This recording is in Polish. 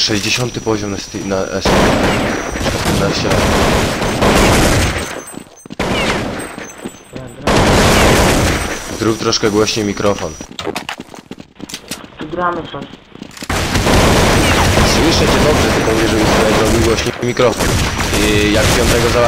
60 poziom na Steam, na S. Na Zrób troszkę głośniej mikrofon. Tu gramy coś. Słyszę cię dobrze, tylko jeżeli sobie zrobił głośniej mikrofon. I jak piątego załatwię